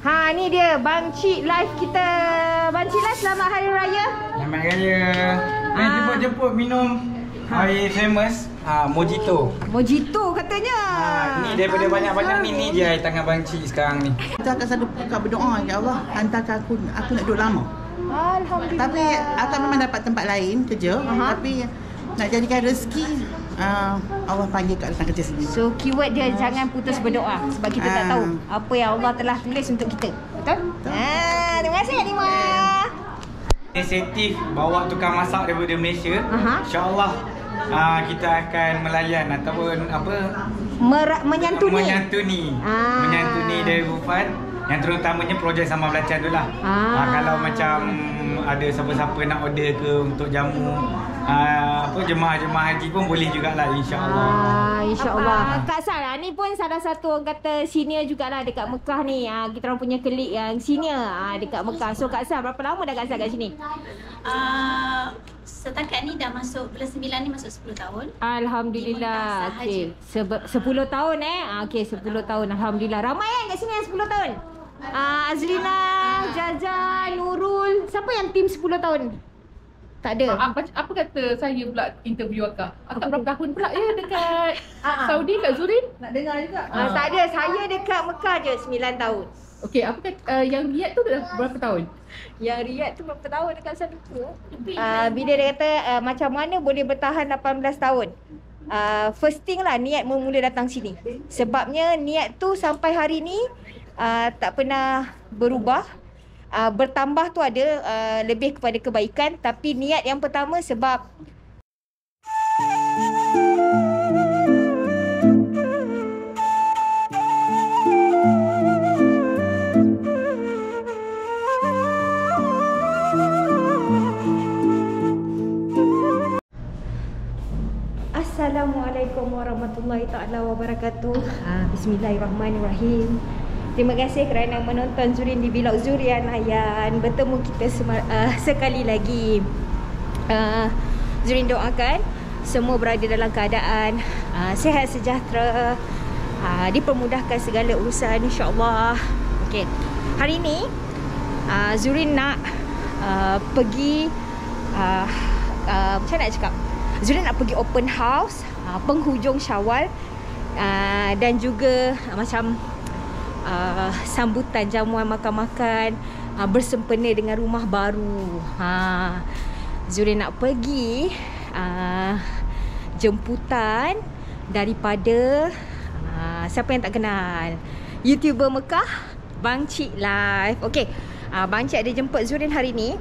Ha ni dia Bang Cik live kita. Bang Cik live selamat hari raya. Selamat raya. Main Ah. jemput-jemput minum air famous ah mojito. Mojito katanya. Ah, ni daripada banyak-banyak ni ni je air tangan bang cik sekarang ni. Kita akan selalu buka berdoa Ya Allah Hantarkan aku Aku nak duduk lama Alhamdulillah. Tapi Akan memang dapat tempat lain kerja Aha. Tapi Nak jadikan rezeki uh, Allah panggil kat datang kerja sini So keyword dia jangan putus berdoa sebab kita tak Ah. tahu apa yang Allah telah tulis untuk kita. Betul? Ah, terima kasih Adima. Inisiatif bawa tukang masak daripada Malaysia. Aha. InsyaAllah ah, kita akan melayan ataupun apa Mer- menyantuni. menyantuni Ah. menyantuni dari Rufan yang terutamanya projek sama belacan tu lah Ah. ah, kalau macam ada siapa-siapa nak order ke untuk jamu ah, apa jemaah-jemaah haji pun boleh jugalah insyaAllah Ah, insyaAllah. Kak Sar, ah, ni pun salah satu orang kata senior jugalah dekat Mekah ni. Ah, kita orang punya kelik yang senior ah, dekat Mekah. So Kak Sar, berapa lama dah Kak Sar kat sini? Uh, setakat ni dah masuk bulan 9 ni masuk 10 tahun. Alhamdulillah. Okey. Sebe- 10 tahun eh. Ah, Okey, 10 tahun. Alhamdulillah. Ramai kan kat sini yang 10 tahun? Ah, Azlina, Jaja, Nurul. Siapa yang tim 10 tahun? Tak ada. Apa, apa kata saya pula interview akak? Akak Apa berapa tahun pula ya dekat Ah, ah. Saudi kat Zurin? Nak dengar juga. Ah, tak ada. Saya dekat Mekah je 9 tahun. Okey, apa kata uh, yang Riyadh tu dah berapa tahun? Yang Riyad tu berapa tahun dekat sana tu? Uh, bila dia kata uh, macam mana boleh bertahan 18 tahun. Uh, first thing lah niat mula datang sini. Sebabnya niat tu sampai hari ni uh, tak pernah berubah. Uh, bertambah tu ada uh, lebih kepada kebaikan tapi niat yang pertama sebab Assalamualaikum warahmatullahi taala wabarakatuh. Ha, bismillahirrahmanirrahim. Terima kasih kerana menonton Zurin di vlog Zurian Ayan. Bertemu kita uh, sekali lagi. Uh, Zurin doakan semua berada dalam keadaan uh, sihat sejahtera. Uh, dipermudahkan segala urusan insya-Allah. Okey. Hari ini uh, Zurin nak uh, pergi uh, uh, macam nak cakap? Zurin nak pergi open house uh, penghujung Syawal uh, dan juga uh, macam uh, sambutan jamuan makan-makan uh, bersempena dengan rumah baru. Ha Zurin nak pergi uh, jemputan daripada uh, siapa yang tak kenal YouTuber Mekah Bang Cik Live. Okey. Uh, Bang Cik ada jemput Zurin hari ni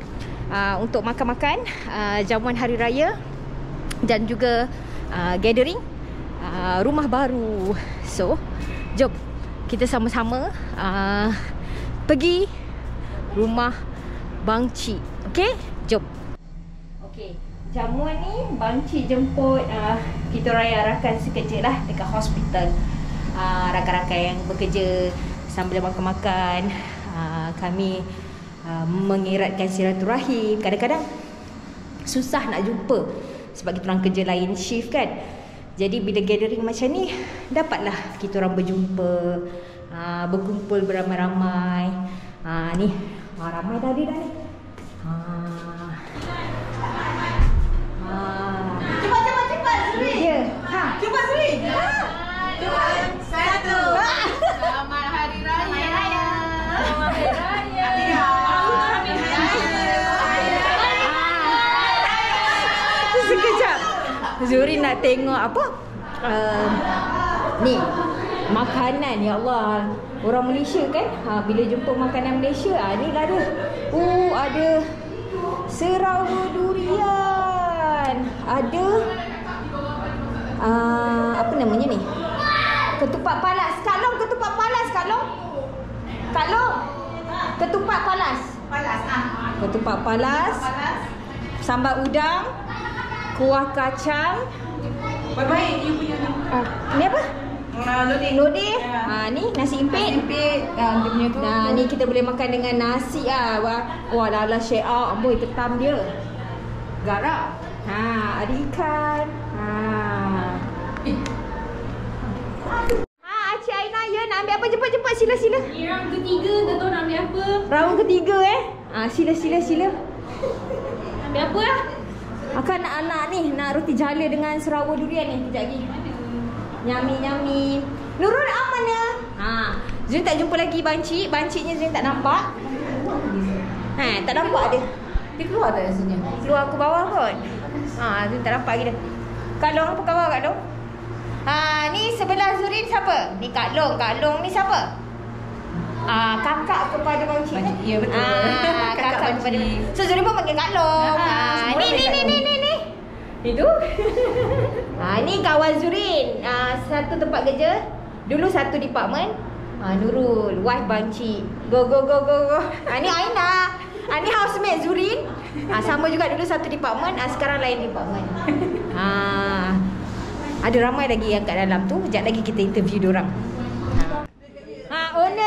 uh, untuk makan-makan uh, jamuan hari raya dan juga uh, gathering uh, rumah baru. So, jom kita sama-sama uh, pergi rumah Bang Cik. Okey? Jom. Okey. Jamuan ni Bang Cik jemput uh, kita raya rakan sekejap lah dekat hospital. Uh, rakan-rakan yang bekerja sambil makan-makan. Uh, kami uh, mengeratkan silaturahim. Kadang-kadang susah nak jumpa sebab kita orang kerja lain shift kan. Jadi bila gathering macam ni dapatlah kita orang berjumpa, uh, berkumpul beramai-ramai. Ha ni, ha, ramai dah dia dah ni. Ha. Ha. Cepat cepat cepat Zuri. Ya. Ha. Cepat Zuri. Dua, Zuri nak tengok apa? Uh, ni makanan ya Allah. Orang Malaysia kan ha, bila jumpa makanan Malaysia ah ni lah dia. Oh ada serawa durian. Ada uh, apa namanya ni? Ketupat palas. Kak Long ketupat palas Kak Long. Kak Long. Ketupat palas. Palas ah. Ketupat palas. Palas. Sambal udang. Kuah kacang. Baik-baik you punya ni. Ah, ni apa? Ah, loading. Lodeh. Ya. Ha ni nasi impit. Impit. Ah, dia punya tu. Nah, ni kita boleh makan dengan nasi ah. Wah, wah dah lah share out. Amboi ketam dia. Garap. Ha, ada ikan. Ha. Ha, Cik Aina ya nak ambil apa cepat cepat sila sila. Yang ketiga tak tahu nak ambil apa. Round ketiga eh. Ah sila sila sila. Ambil apa lah? Akan nak anak ni nak roti jala dengan serawar durian ni kejap lagi. Nyami nyami. Nurul aman ya. Ha. Zul tak jumpa lagi bancik. Banciknya Zul tak nampak. Ha, tak nampak dia. Dia keluar tak rasanya? Keluar ke bawah kot. Ha, Zul tak nampak lagi dia. Kak Long apa khabar Kak Long? Ha, ni sebelah Zurin siapa? Ni Kak Long. Kak Long ni siapa? Ah, kakak kepada Bancik. Bancik, ya, betul. Ah, kakak, Kakak kepada. So Zurin pun panggil Kak Long. Semua ni orang ni ni ni ni ni. Itu. ah, ni kawan Zurin. Ah, satu tempat kerja. Dulu satu department. Ah, Nurul, wife Bancik. Go go go go go. Ah, ni Aina. Ah, ni housemate Zurin. Ah, sama juga dulu satu department, ah, sekarang lain department. Ah. Ada ramai lagi yang kat dalam tu. Sekejap lagi kita interview diorang.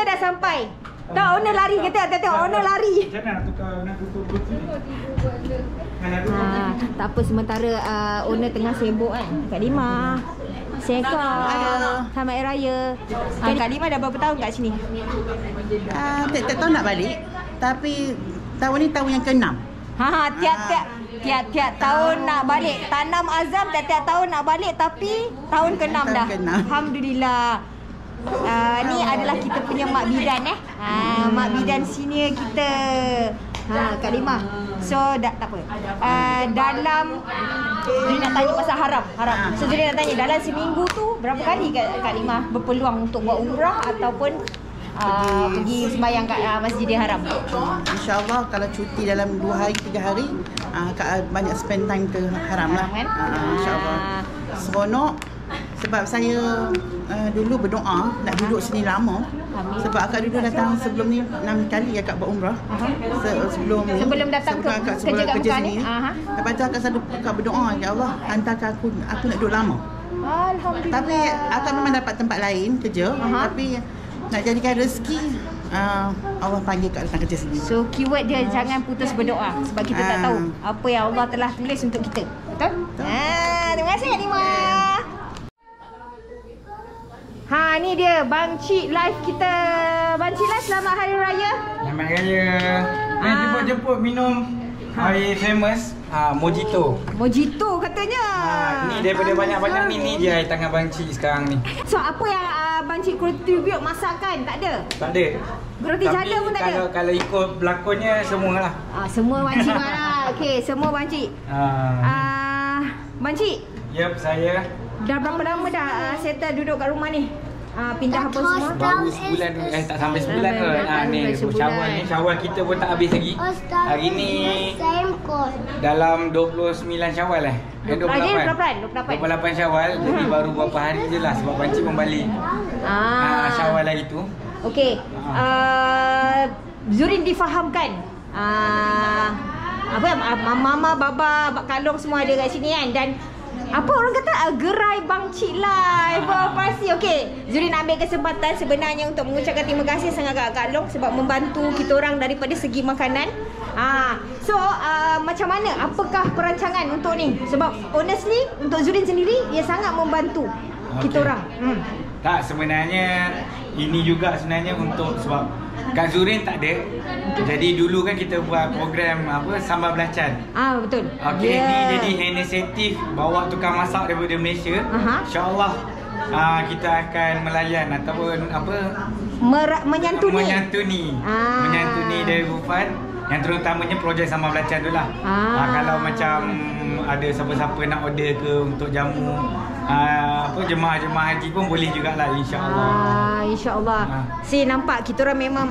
Owner dah sampai. Tak, owner lari. Kita tengok owner lari. Macam mana nak tukar nak tutup tutup Ha, tak apa sementara uh, owner tengah sibuk kan. Kak Lima. Seka. Ada. Selamat Hari Raya. Ha, Kak Lima dah berapa tahun kat sini? Ah, tak, tak tahu nak balik. Tapi tahun ni tahun yang keenam. Ha, ha tiap-tiap tiap-tiap tahun nak balik. Tanam azam tiap-tiap tahun nak balik tapi tahun ke-6 Tahun dah. Alhamdulillah. Uh, ni adalah kita punya mak bidan eh. Ha, mak bidan senior kita. Ha, Kak Lima. So dah tak apa. Uh, dalam Juli nak tanya pasal haram, haram. So Juli nak tanya dalam seminggu tu berapa kali Kak, Kak Lima berpeluang untuk buat umrah ataupun uh, pergi sembahyang kat uh, Masjidil Haram? InsyaAllah kalau cuti dalam 2 hari, 3 hari, Kak banyak spend time ke haram lah. Haram, kan? Ah, InsyaAllah. Seronok sebab saya uh, dulu berdoa nak duduk sini lama. Amin. Sebab akak dulu datang sebelum ni 6 kali akak buat umrah. Se- sebelum ni, Sebelum datang ke- akak kerja sebelum kat kerja Mekah ni? sini. Aha. Lepas tu akak selalu akak berdoa, Ya Allah, hantarkan aku aku nak duduk lama. Alhamdulillah. Tapi akak memang dapat tempat lain kerja, Aha. tapi nak jadikan rezeki uh, Allah panggil kat datang kerja sini. So keyword dia jangan putus berdoa sebab kita tak Ah. tahu apa yang Allah telah tulis untuk kita. Betul? Ah, terima kasih Lima. Ha ni dia Bang Cik live kita. Bang Cik live selamat hari raya. Selamat Raya. Ah. Eh, jemput-jemput minum air famous ah, Mojito. Mojito katanya. Ah, ni daripada banyak-banyak ni, ni dia air tangan Bang Cik sekarang ni. So apa yang uh, Bang Cik contribute masakan? Tak ada. Tak ada. Roti jala pun tak ada. kalau, kalau ikut berlakonnya semua lah. Ah semua Bang Cik lah. Okey, semua Bang Cik. Ah. Ah Bang Cik, Yep, saya dah berapa lama dah uh, settle duduk kat rumah ni? Ah pindah apa semua? baru sebulan eh tak sampai sebulan berapa? Ah ni syawal ni syawal kita pun tak habis lagi. Hari ni dalam 29 syawal eh. Eh Ah, dia 28, 28. 28 syawal jadi baru beberapa hari je lah sebab panci pun balik. Ah, syawal hari tu. Okey. Uh, Zurin difahamkan. Uh, apa ah, mama, baba, Abang Kalong semua ada kat sini kan dan apa orang kata uh, gerai bang cik live apa pasti okey Zurin nak ambil kesempatan sebenarnya untuk mengucapkan terima kasih sangat kat Kak Long sebab membantu kita orang daripada segi makanan Ah, so uh, macam mana? Apakah perancangan untuk ni? Sebab honestly untuk Zurin sendiri dia sangat membantu kita Okey. orang. Hmm. Tak sebenarnya ini juga sebenarnya untuk sebab Kak Zurin tak ada. Jadi dulu kan kita buat program apa sambal belacan. Ah betul. Okey Ya. ni jadi inisiatif bawa tukang masak daripada Malaysia. Aha. InsyaAllah uh, kita akan melayan ataupun apa Mer- menyantuni. menyantuni Ah. menyantuni dari Rufan yang terutamanya projek sambal belacan tu lah Ah. Ah, kalau macam ada siapa-siapa nak order ke untuk jamu ah, apa jemaah-jemaah haji pun boleh jugalah insyaAllah Ah, insya-Allah. Ah. Si nampak kita orang memang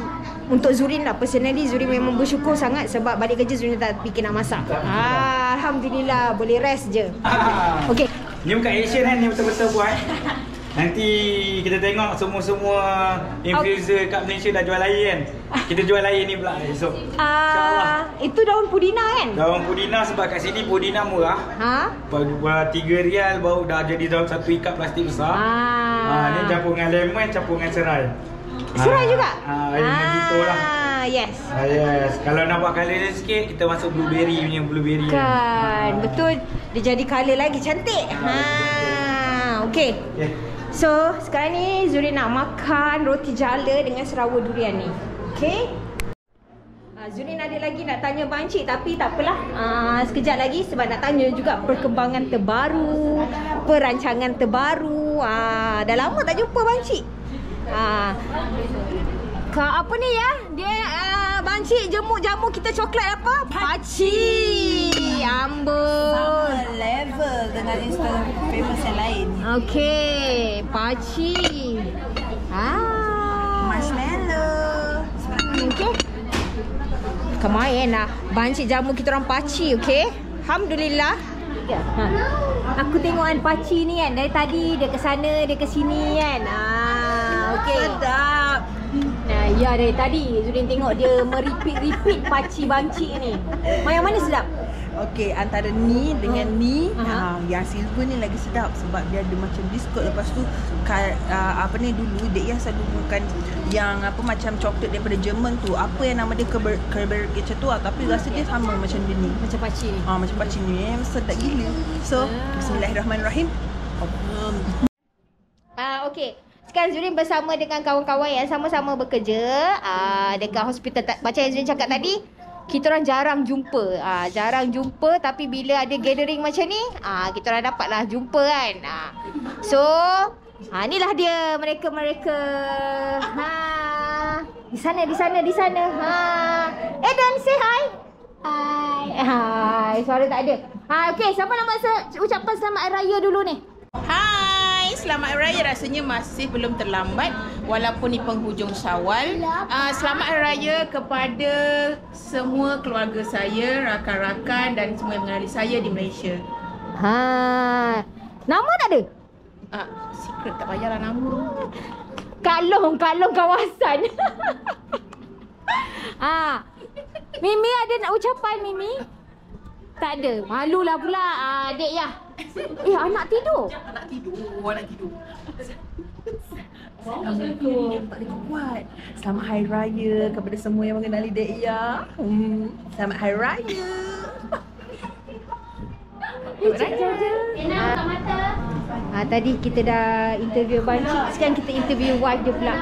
untuk Zurin lah personally Zurin memang bersyukur sangat sebab balik kerja Zurin tak fikir nak masak. Ah, alhamdulillah boleh rest je. Ah. Okey. Ni bukan action kan, ni betul-betul buat Nanti kita tengok semua-semua influencer kat Malaysia dah jual air kan Kita jual air ni pula esok InsyaAllah Ah, itu daun pudina kan? Daun pudina sebab kat sini pudina murah Ha? Buat 3 rial baru dah jadi daun satu ikat plastik besar. Ah. Ah, ni campur dengan lemon, campur dengan serai. Serai Ah, juga? Ah, air mojito lah. Ah, yes. Ah, yes. Kalau nak buat colour dia sikit, kita masuk blueberry punya blueberry. Kan, Ah. betul. Dia jadi colour lagi cantik. Ha, okey. Okay. So, sekarang ni Zuri nak makan roti jala dengan serawa durian ni. Okay? Uh, Zurin ada lagi nak tanya Bang Cik tapi tak apalah. Uh, sekejap lagi sebab nak tanya juga perkembangan terbaru, perancangan terbaru. Uh, dah lama tak jumpa Bang Cik. Uh, Kak apa ni ya? Dia uh, Bang Cik jemuk jamu kita coklat apa? Paci. Ambon. level dengan Instagram famous yang lain. Okey, paci. Ah. Marshmallow. Okey. Kemain lah. Bancik jamu kita orang paci, okey? Alhamdulillah. Ha. Aku tengok kan paci ni kan dari tadi dia ke sana, dia ke sini kan. Ah, okey. Sedap. Ya dari tadi Zurin tengok dia merepeat-repeat paci bancik ni. Yang mana sedap? Okey, antara ni dengan ni, Aha. ha, yang silver ni lagi sedap sebab dia ada macam biskut. Lepas tu ka, uh, apa ni dulu Dek Yah selalu makan yang apa macam coklat daripada Jerman tu. Apa yang nama dia Kerber Kerber macam tu lah. Tapi rasa dia sama macam dia ni. Macam paci ni. Ah macam pakcik ni memang sedap gila. So, bismillahirrahmanirrahim. Um, Ah, okey. Sekarang Zurin bersama dengan kawan-kawan yang sama-sama bekerja ah, dekat hospital. Ta- Macam yang Zurin cakap tadi, kita orang jarang jumpa. Ah, jarang jumpa tapi bila ada gathering macam ni, ah, kita orang dapatlah jumpa kan. Ah. So, ah, inilah dia mereka-mereka. Ha. Di sana, di sana, di sana. Ha. Eden, say hi. Hai. Hai. Suara tak ada. Ha, okey. Siapa nak masa ucapan selamat raya dulu ni? Hai, selamat Hari Raya rasanya masih belum terlambat walaupun di penghujung Syawal. Uh, selamat Hari Raya kepada semua keluarga saya, rakan-rakan dan semua yang mengenali saya di Malaysia. Ha. Nama tak ada? Uh, secret tak payahlah nama. Kalong, kalong kawasan. ha. Mimi ada nak ucapan Mimi? Tak ada. Malulah pula ah, adik ya. Eh anak tidur. Anak tidur, anak tidur. Assalamualaikum. Tak boleh kuat. Selamat Hari Raya kepada semua yang mengenali Dek Ya. Hmm. Selamat Hari Raya. Eh, Cik Jaja. Ena buka mata. Ha, tadi kita dah interview Bancik. Sekarang kita interview wife dia pula.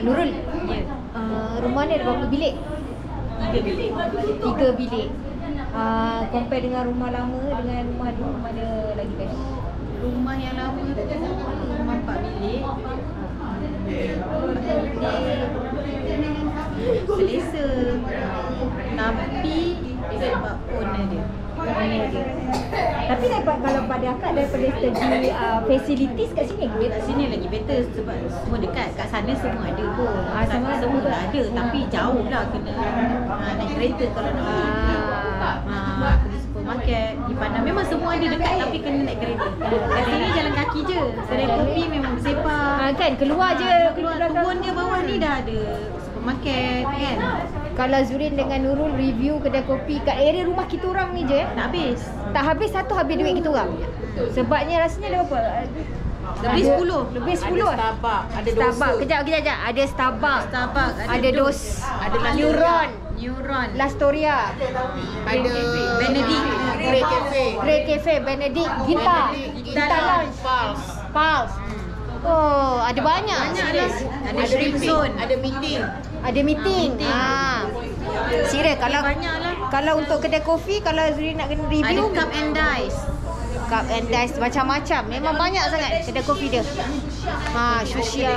Nurul. Ya. Uh, rumah ni ada berapa bilik? Tiga bilik. Tiga bilik. Uh, compare dengan rumah lama dengan rumah ni mana lagi best? Rumah yang lama tu rumah empat bilik. Selesa. Tapi sebab owner dia. Dia? Tapi dapat kalau pada akak daripada segi uh, facilities kat sini lagi Kat sini lagi better sebab semua dekat. Kat sana semua ada pun. Ah, semua ada. semua ada. Tapi jauh lah kena ah, naik kereta kalau nak pergi. Di Padang memang semua ada dekat tapi kena naik kereta. Kat sini jalan kaki je. Kedai kopi memang bersepah. Ah, kan keluar je Ah, keluar turun dia bawah ni dah ada supermarket kan. Kalau Zurin dengan Nurul review kedai kopi kat area rumah kita orang ni je eh. Tak habis. Tak habis satu habis duit kita orang. Sebabnya rasanya ada berapa? Lebih Ada- 10. Lebih 10 eh? Starbucks, ada Starbucks. Kejap, kejap, kejap. Ada Starbucks. Starbucks Ada dos. ada Neuron. Neuron. Lastoria. Ada Benedict. Grey Cafe. Grey Cafe. Benedict. Gitar. Gitar Lounge. Pulse. Pulse. Oh, ada banyak. Banyak ada. Ada shrimp zone. Ada meeting. Ada meeting. Ah. Serius kalau banyak lah. kalau untuk kedai kopi kalau Zuri nak kena Ada review cup and dice. cup and dice macam-macam. Memang banyak sangat kedai kopi dia. Ha, Shushia.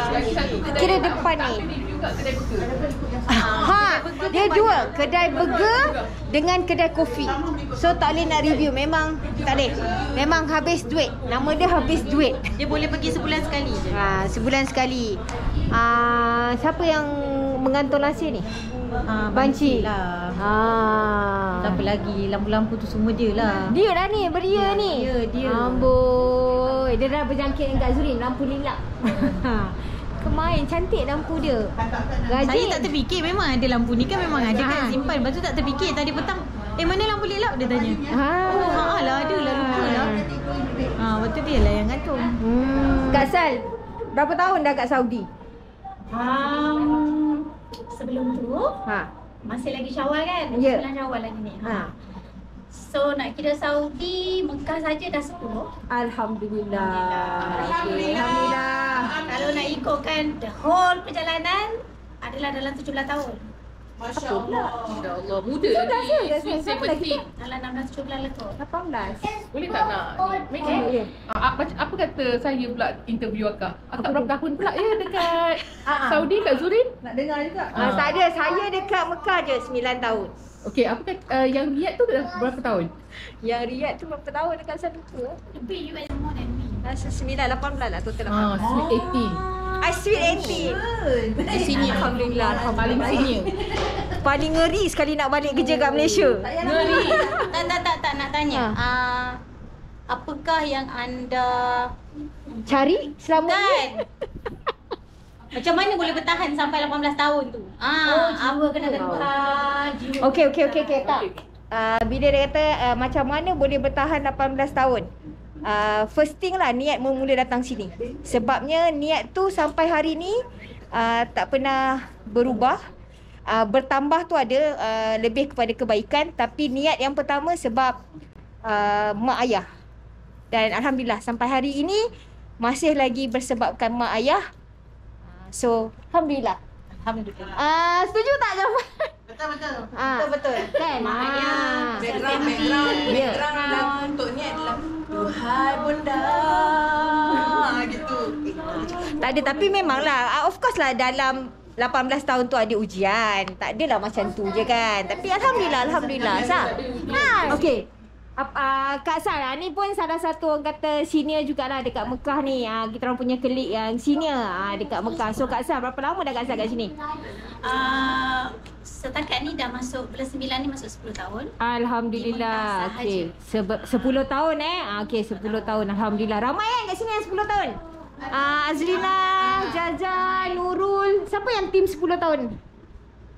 Kira depan ni. Ha, dia dua, kedai burger dengan kedai kopi. So tak boleh nak review, memang tak boleh. Memang habis duit. Nama dia habis duit. Dia boleh pergi sebulan sekali je. Ha, sebulan sekali. Ah, siapa yang mengantor nasi ni? Ha, Banci. lah. Ha. Apa lagi lampu-lampu tu semua dia lah. Dia lah ni, beria ni. dia, dia. Amboi. Dia dah berjangkit dengan Kak Zurin, lampu lilak. Kemain, cantik lampu dia. Gaji. Saya tak terfikir memang ada lampu ni kan memang ada Ha. kan simpan. Lepas tu tak terfikir tadi petang. Eh mana lampu lilap dia tanya. Ha. Oh ha lah ada lah lupa lah. Ha betul dia lah yang gantung. Hmm. Kak Sal, berapa tahun dah kat Saudi? Um, sebelum tu Ha. masih lagi Syawal kan? Ya. Bulan Syawal lagi ni. Ha. So nak kira Saudi, Mekah saja dah 10. Alhamdulillah. Okey, Alhamdulillah. Kalau nak ikutkan the whole perjalanan adalah dalam 17 tahun. Masya Allah. Masya Allah. Muda Sudah lagi. Dah lagi? 17. Dalam 16 17 lah kot. 18. Boleh tak nak make Oh, boleh. Ah, apa, apa kata saya pula interview akak? Akak berapa tahun pula ya dekat Saudi kat Zurin? Nak dengar juga. Ah, tak ada. Saya dekat Mekah je 9 tahun. Okey, apa kata uh, yang Riyadh tu dah berapa tahun? Yang Riyadh tu berapa tahun dekat sana tu? Lebih you guys more than me. Rasa 9, 18 lah total. Ah, sweet 18. I sweet 18. Di sini Alhamdulillah. Paling Alhamdulillah. senior. Paling ngeri sekali nak balik kerja kat Malaysia. Ngeri. Tak tak tak tak nak tanya. Ha. Ah apakah yang anda Cari selama ni. Macam mana boleh bertahan sampai 18 tahun tu? Ah, apa kena tekan? jiwa Okey, okey, okey, okey. Tak. Uh, bila dia kata uh, macam mana boleh bertahan 18 tahun. Uh, first thing lah niat mula datang sini. Sebabnya niat tu sampai hari ni uh, tak pernah berubah. Uh, bertambah tu ada uh, lebih kepada kebaikan tapi niat yang pertama sebab uh, mak ayah. Dan alhamdulillah sampai hari ini masih lagi bersebabkan mak ayah. So alhamdulillah. Alhamdulillah. Uh, setuju tak jawapan? Betul betul. Ah. Betul betul. Kan? Mak Ah. Background, background, background lagu untuk ni adalah Duhai bunda gitu. Tak ada tapi memanglah ah, of course lah dalam 18 tahun tu ada ujian. Tak adalah macam tu je kan. Tapi alhamdulillah alhamdulillah Sa. Ha. Okey. Uh, Kak Sar, ah, ni pun salah satu orang kata senior jugalah dekat Mekah ni. Uh, kita orang punya kelik yang senior uh, dekat Mekah. So Kak Sar, berapa lama dah Kak Sar kat sini? Ah, setakat ni dah masuk bulan 9 ni masuk 10 tahun. Alhamdulillah. Okey. Sebe- 10 tahun eh. Okey, 10 tahun. Alhamdulillah. Ramai kan kat sini yang 10 tahun? Ah, Azrina, Jaja, Nurul. Siapa yang tim 10 tahun?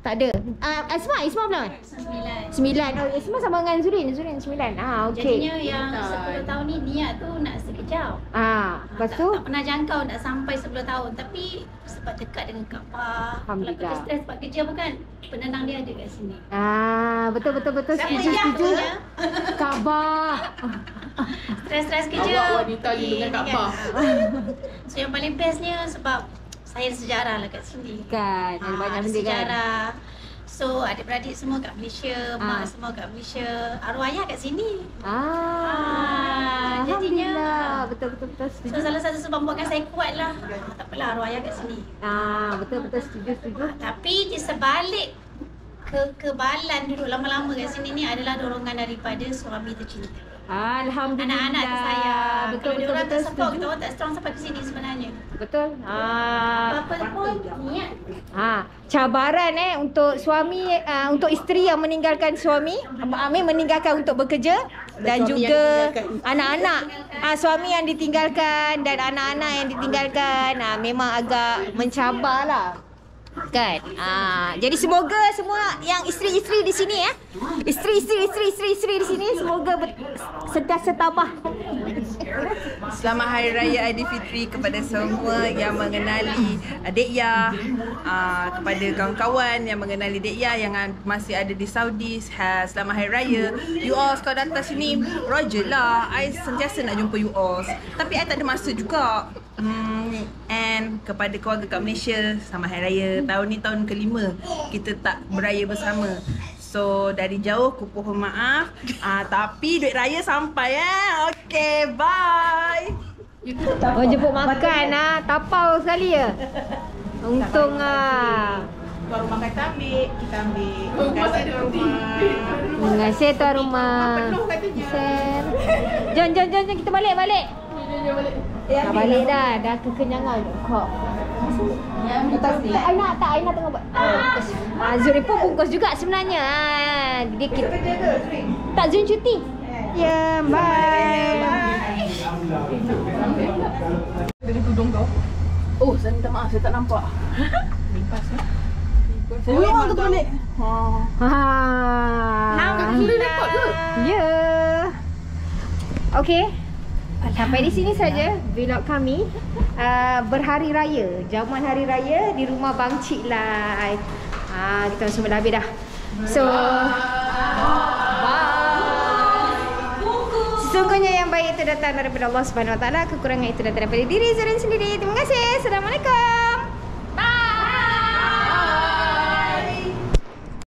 Tak ada. Ah, Asma, Isma belum? 9. Sembilan. Oh, Isma sama dengan Zurin. Zurin sembilan. Ah, okey. Jadinya yang 10 tahun ni niat tu nak sekejap. Ah, lepas tu? tak, tak pernah jangkau nak sampai 10 tahun tapi sebab dekat dengan Kaabah. Kalau Alhamdulillah. kita stres sebab kerja pun kan penenang dia ada kat sini. Ah, betul betul betul. Siapa Setuju, yang setuju. Kaabah. Stres-stres kerja. Awak wanita Kaabah. kan. So yang paling bestnya sebab saya sejarah lah kat sini. Kan, ada Ah, banyak ada benda kan. sejarah. So adik-beradik semua kat Malaysia, Ah. mak semua kat Malaysia, arwah ayah kat sini. Ah, Ah, jadinya- Alhamdulillah. Betul betul betul So setuju. salah satu sebab buatkan saya kuat lah. Ah, tak apalah arwah ayah kat sini. Ah, betul betul setuju setuju. Ah, tapi di sebalik kekebalan duduk lama-lama kat sini ni adalah dorongan daripada suami tercinta. Alhamdulillah. Anak-anak tersayang. Betul Kalau betul diorang betul tak support, kita orang tak strong sampai ke sini sebenarnya. Betul. Ah, Apa-apa pun niat. Ha, cabaran eh untuk suami uh, untuk isteri yang meninggalkan suami, Amin meninggalkan untuk bekerja dan suami juga anak-anak. Ah suami yang ditinggalkan dan anak-anak yang ditinggalkan ah memang agak mencabarlah. Kan? Ah jadi semoga semua yang isteri-isteri di sini eh. Isteri-isteri isteri-isteri isteri di sini semoga sentiasa tabah. Selamat Hari Raya Aidilfitri kepada semua yang mengenali Dek Ya Kepada kawan-kawan yang mengenali Dek Ya yang an- masih ada di Saudi Ha, Selamat Hari Raya You all kalau datang sini Roger lah I sentiasa nak jumpa you all Tapi I tak ada masa juga Hmm, and kepada keluarga kat Malaysia Selamat Hari Raya Tahun ni tahun kelima Kita tak beraya bersama So dari jauh aku pohon maaf uh, Tapi duit raya sampai eh Okay bye Oh jemput makan ah tapau sekali ya. Untung ah. Tuan rumah kata ambil Kita ambil Rumah tak ada rumah. Terima kasih tuan rumah. Penuh katanya. Share. Jom, jom, jom, jom. Kita balik, balik. Ya, Dah balik dah. Dah kekenyangan. Kok. Tak, I nak tak, I nak tengah buat. Ah, Zuri pun bungkus juga sebenarnya. Ah, dia kita. Tak Zuri cuti. Ya, bye. Dari tudung kau. Oh, saya minta maaf, saya tak nampak. Limpas. Saya memang tu balik. Ha. Kau boleh rekod ke? Ya. Okey. Sampai di sini saja vlog kami uh, berhari raya. Jamuan hari raya di rumah Bang Cik Lai. Ah, kita semua dah habis dah. So, bye. Sesungguhnya yang baik itu datang daripada Allah Subhanahu Wa Taala, kekurangan itu datang daripada diri Zurin sendiri. Terima kasih. Assalamualaikum.